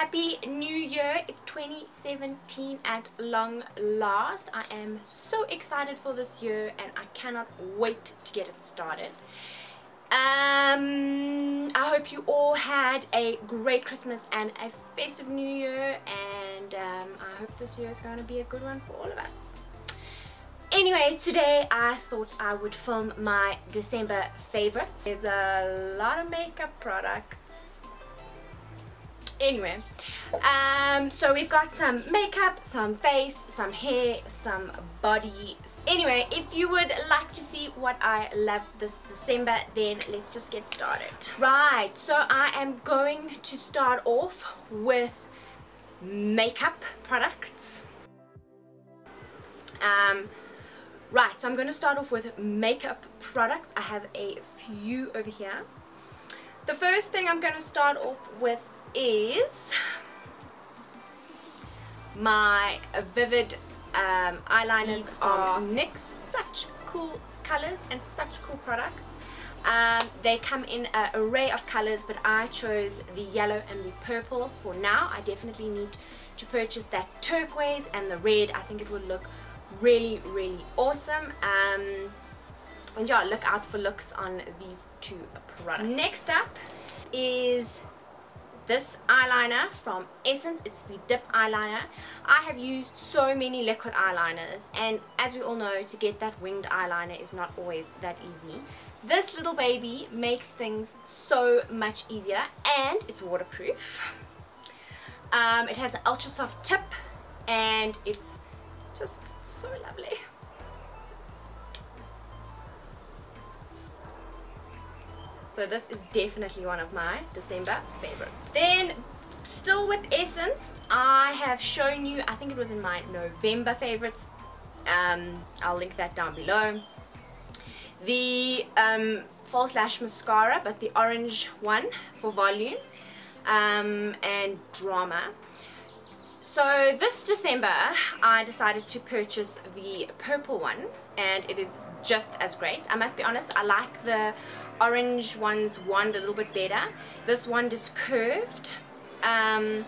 Happy New Year, it's 2017 at long last. I am so excited for this year and I cannot wait to get it started. Um, I hope you all had a great Christmas and a festive New Year and um, I hope this year is going to be a good one for all of us. Anyway, today I thought I would film my December favorites. There's a lot of makeup products. Anyway, um, so we've got some makeup, some face, some hair, some body. Anyway, if you would like to see what I love this December, then let's just get started. Right, so I am going to start off with makeup products. Um, Right, so I'm going to start off with makeup products. I have a few over here. The first thing I'm going to start off with is my Vivid um, eyeliners are NYX. Such cool colors and such cool products. Um, they come in an array of colors, but I chose the yellow and the purple for now. I definitely need to purchase that turquoise and the red. I think it would look really really awesome um, and yeah look out for looks on these two products next up is this eyeliner from Essence. It's the dip eyeliner. I have used so many liquid eyeliners and as we all know to get that winged eyeliner is not always that easy. This little baby makes things so much easier and it's waterproof. Um, it has an ultra soft tip and it's just so lovely. So this is definitely one of my December favorites. Then still with Essence, I have shown you, I think it was in my November favorites. Um, I'll link that down below. The um, false lash mascara, but the orange one for volume um, and drama. So this December I decided to purchase the purple one and it is just as great. I must be honest, I like the orange one's wand a little bit better. This wand is curved um,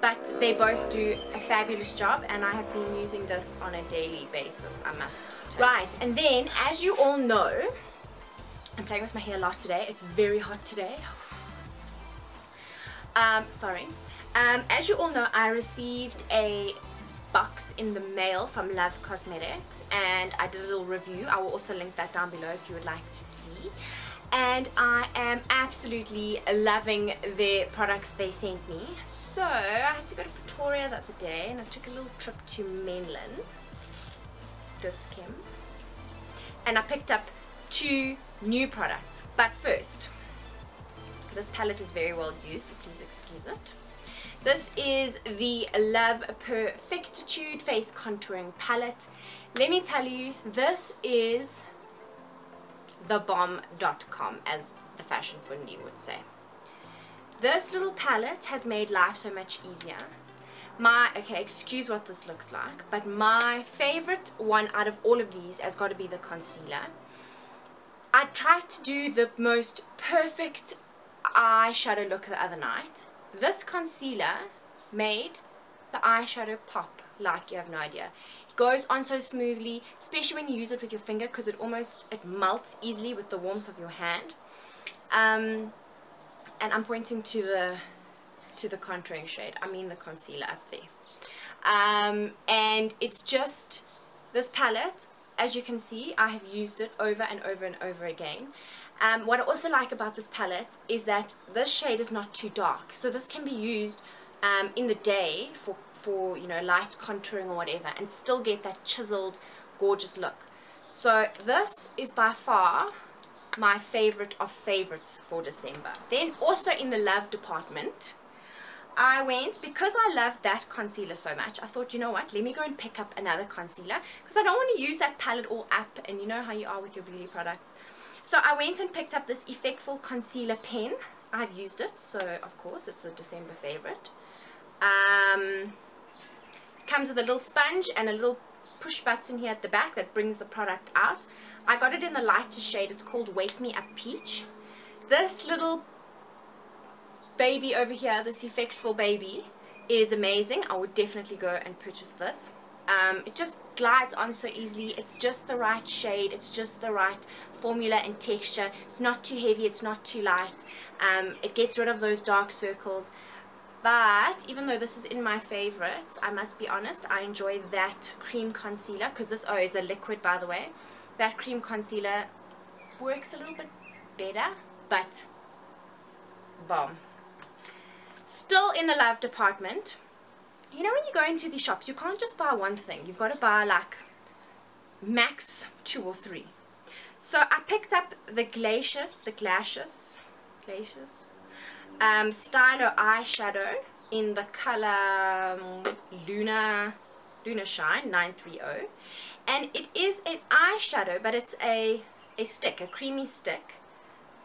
but they both do a fabulous job and I have been using this on a daily basis, I must Right, and then as you all know, I'm playing with my hair a lot today. It's very hot today. Um, sorry. Um, as you all know, I received a box in the mail from L.O.V Cosmetics and I did a little review. I will also link that down below if you would like to see. And I am absolutely loving the products they sent me. So, I had to go to Pretoria the other day and I took a little trip to Menlyn, Dis-Chem. And I picked up two new products. But first, this palette is very well used, so please excuse it. This is the L.O.V Perfectitude Face Contouring Palette. Let me tell you, this is the bomb.com as the Fashion Fundi would say. This little palette has made life so much easier. My, okay, excuse what this looks like, but my favorite one out of all of these has got to be the concealer. I tried to do the most perfect eyeshadow look the other night this concealer made the eyeshadow pop like you have no idea. It goes on so smoothly, especially when you use it with your finger because it almost, it melts easily with the warmth of your hand. Um, and I'm pointing to the to the contouring shade. I mean the concealer up there. Um, and it's just this palette as you can see I have used it over and over and over again um, what I also like about this palette is that this shade is not too dark. So this can be used um, in the day for, for, you know, light contouring or whatever and still get that chiseled, gorgeous look. So this is by far my favorite of favorites for December. Then also in the love department, I went, because I love that concealer so much, I thought, you know what, let me go and pick up another concealer because I don't want to use that palette all up and you know how you are with your beauty products. So I went and picked up this Effectful Concealer Pen. I've used it, so of course it's a December favorite. Um, it comes with a little sponge and a little push button here at the back that brings the product out. I got it in the lighter shade. It's called Wake Me Up Peach. this little baby over here, this effectful baby, is amazing. I would definitely go and purchase this. Um, it just glides on so easily. It's just the right shade. It's just the right formula and texture. It's not too heavy. It's not too light. Um, it gets rid of those dark circles. But even though this is in my favorites, I must be honest, I enjoy that cream concealer because this oh is a liquid by the way. That cream concealer works a little bit better, but bomb. Still in the love department, you know when you go into the shops, you can't just buy one thing. You've got to buy like max two or three. So I picked up the Glacious, the Glacious, Glacious, um, Stylo eyeshadow in the color um, Lunar, Lunar Shine 930. And it is an eyeshadow, but it's a, a stick, a creamy stick.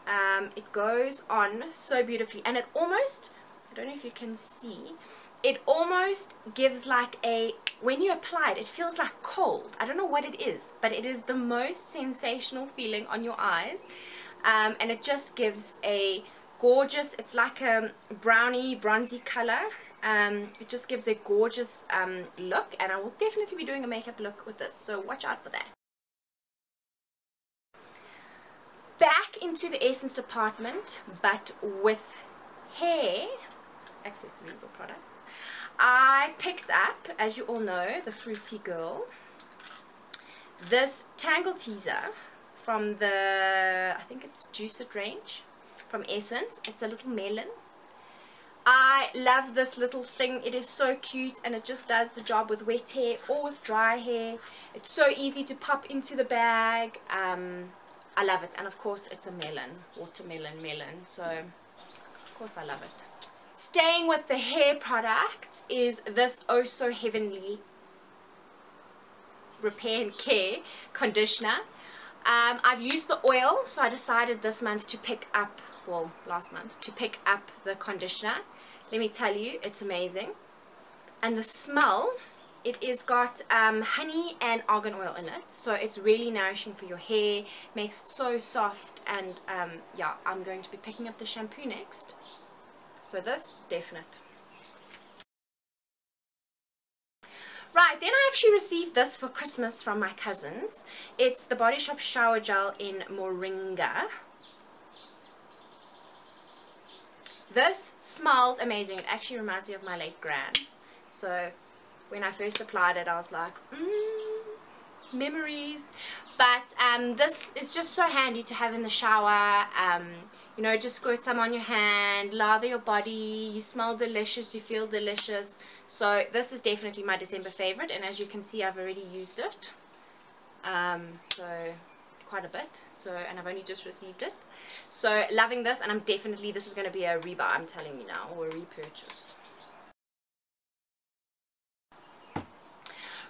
Um, it goes on so beautifully and it almost, I don't know if you can see, it almost gives like a when you apply it it feels like cold. I don't know what it is but it is the most sensational feeling on your eyes. Um, and it just gives a gorgeous it's like a brownie bronzy color. Um, it just gives a gorgeous um, look and I will definitely be doing a makeup look with this so watch out for that. Back into the essence department but with hair accessories or products I picked up, as you all know, the Fruity Girl, this Tangle Teaser from the, I think it's Juice It range from Essence. It's a little melon. I love this little thing. It is so cute and it just does the job with wet hair or with dry hair. It's so easy to pop into the bag. Um, I love it. And of course it's a melon, watermelon melon. So of course I love it. Staying with the hair products is this Oh So Heavenly Repair and Care Conditioner. Um, I've used the oil, so I decided this month to pick up, well, last month, to pick up the conditioner. Let me tell you, it's amazing. And the smell, it is got um, honey and argan oil in it, so it's really nourishing for your hair, makes it so soft, and um, yeah, I'm going to be picking up the shampoo next. So this, definite. Right, then I actually received this for Christmas from my cousins. It's the Body Shop Shower Gel in Moringa. This smells amazing. It actually reminds me of my late gran. So when I first applied it, I was like, mmm, memories. But um, this is just so handy to have in the shower. Um, you know just squirt some on your hand lather your body you smell delicious you feel delicious. So this is definitely my December favorite and as you can see I've already used it um, so quite a bit so and I've only just received it. So loving this and I'm definitely this is going to be a rebuy I'm telling you now or a repurchase.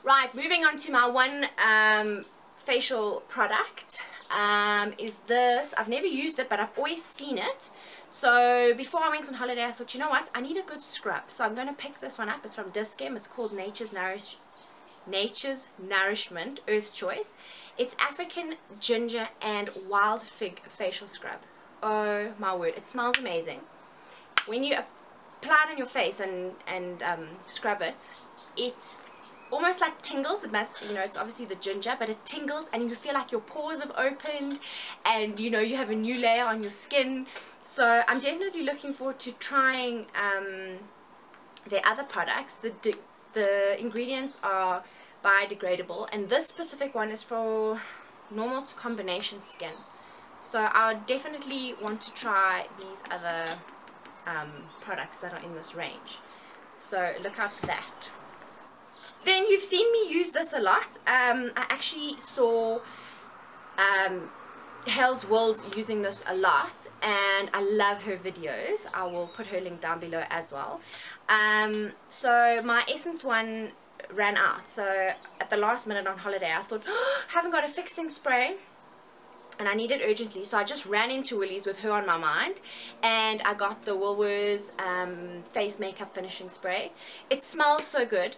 Right moving on to my one um, facial product um, is this. I've never used it, but I've always seen it. So before I went on holiday, I thought, you know what? I need a good scrub. So I'm going to pick this one up. It's from Dis-Chem. It's called Nature's Nourish Nature's Nourishment Earth Choice. It's African ginger and wild fig facial scrub. Oh my word, it smells amazing. When you apply it on your face and, and um, scrub it, it almost like tingles it must you know it's obviously the ginger but it tingles and you feel like your pores have opened and you know you have a new layer on your skin. So I'm definitely looking forward to trying um, their other products. The the ingredients are biodegradable and this specific one is for normal to combination skin. So I definitely want to try these other um, products that are in this range. So look out for that then you've seen me use this a lot. Um, I actually saw um, Hayls World using this a lot and I love her videos. I will put her link down below as well. Um, so my Essence one ran out. So at the last minute on holiday I thought, oh, haven't got a fixing spray and I need it urgently so I just ran into Woolies with her on my mind and I got the Woolworths um, face makeup finishing spray it smells so good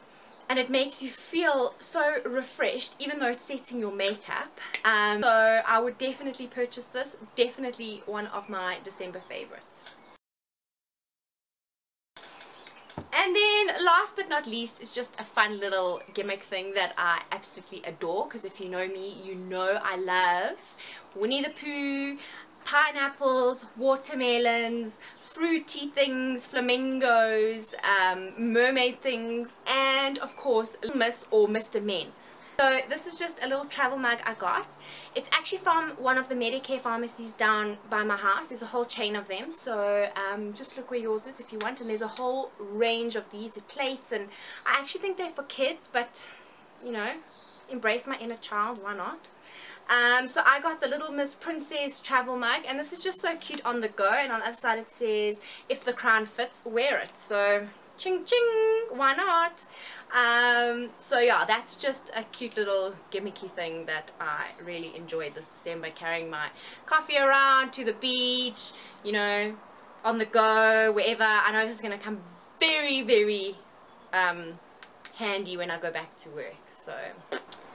and it makes you feel so refreshed even though it's setting your makeup. Um, so I would definitely purchase this. Definitely one of my December favorites. And then last but not least is just a fun little gimmick thing that I absolutely adore because if you know me you know I love Winnie the Pooh pineapples, watermelons, fruity things, flamingos, um, mermaid things, and of course Miss or Mr. Men. So this is just a little travel mug I got. It's actually from one of the Medicare pharmacies down by my house. There's a whole chain of them. So um, just look where yours is if you want. And there's a whole range of these plates. And I actually think they're for kids. But, you know, embrace my inner child. Why not? Um, so I got the Little Miss Princess travel mug and this is just so cute on the go and on the other side it says if the crown fits wear it. So ching ching why not? Um, so yeah that's just a cute little gimmicky thing that I really enjoyed this December carrying my coffee around to the beach you know on the go wherever. I know this is going to come very very um, handy when I go back to work so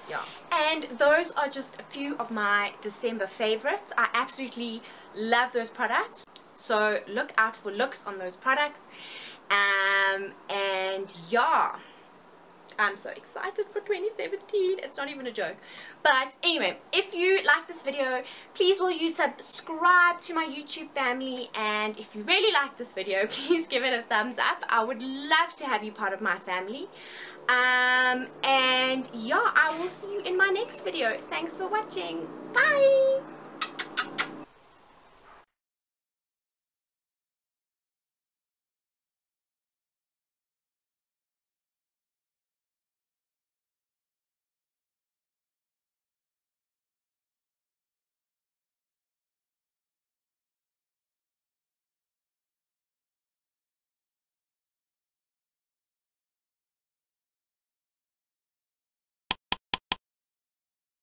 yeah. And those are just a few of my December favorites. I absolutely love those products. So look out for looks on those products. Um and yeah I'm so excited for 2017 it's not even a joke but anyway if you like this video please will you subscribe to my YouTube family and if you really like this video please give it a thumbs up I would love to have you part of my family um, and yeah, I will see you in my next video. Thanks for watching. Bye!